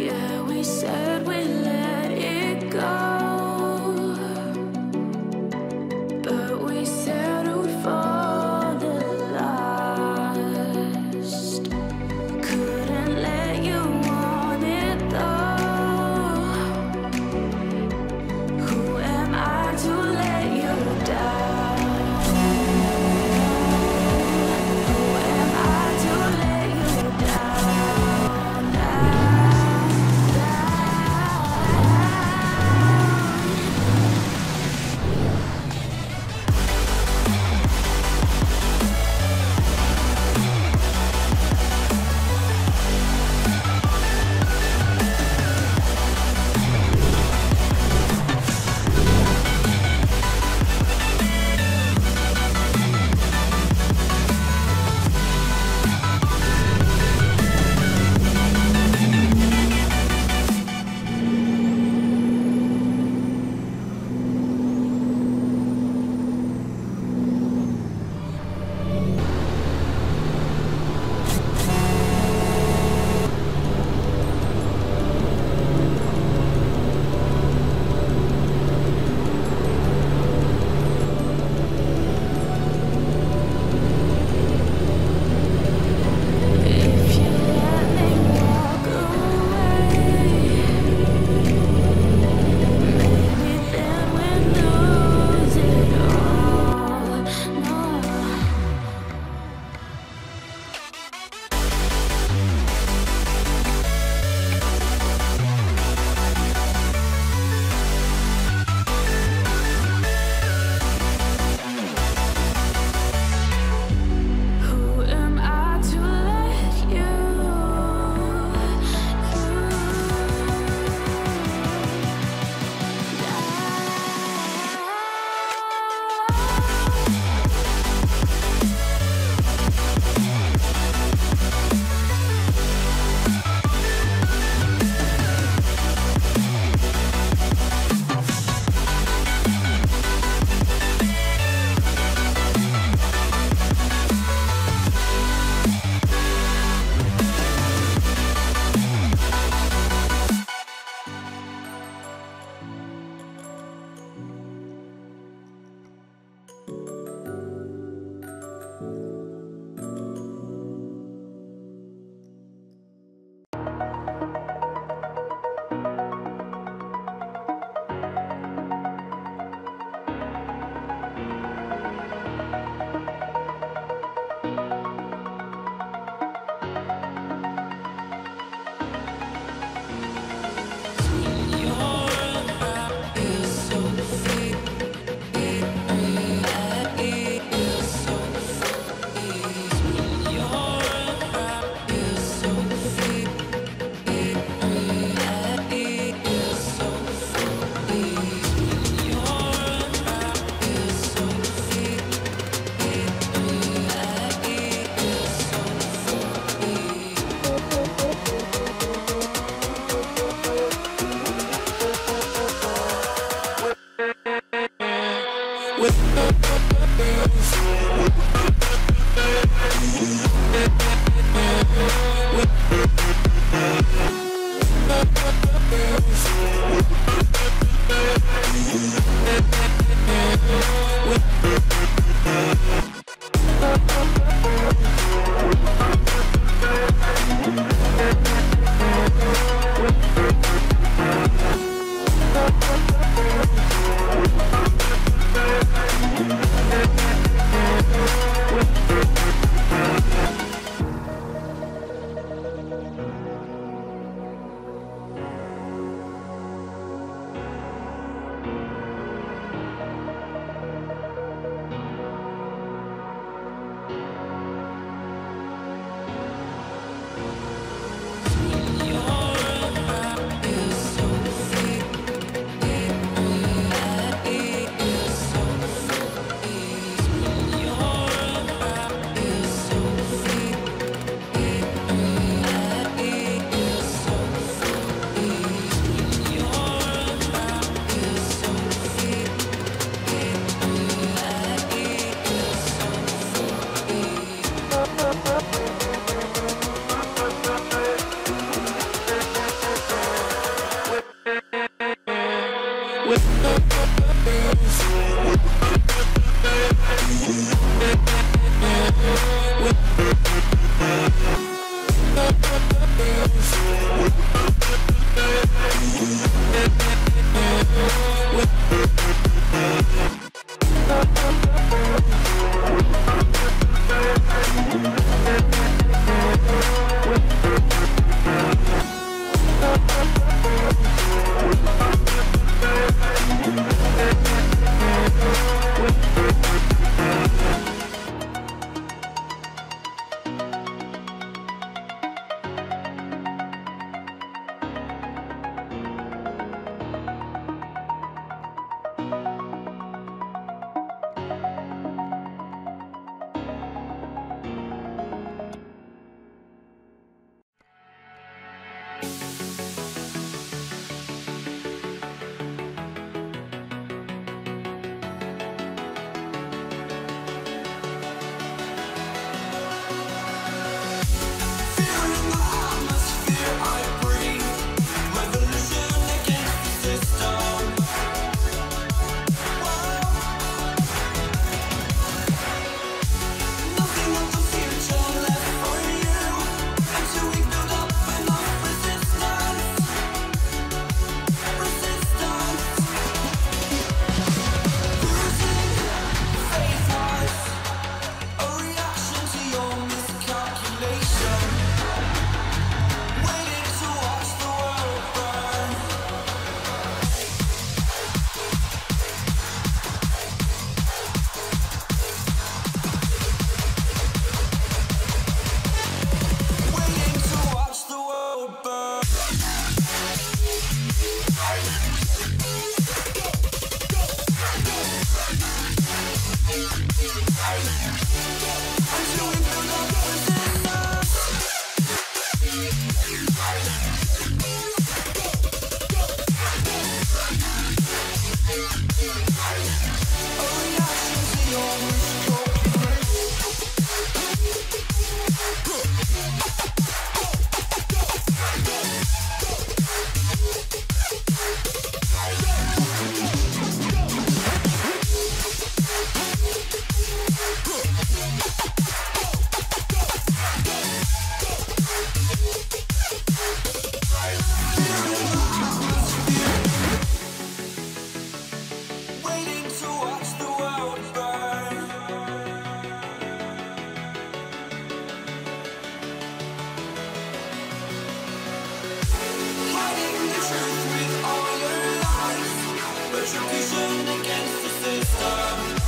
Yeah, we said. Bye. star.